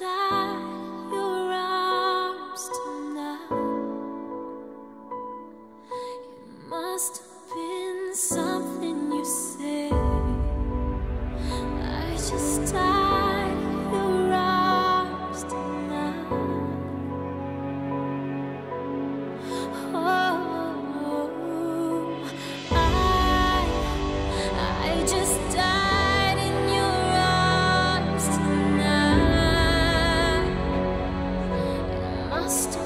inside your arms tonight. It must have been something lost.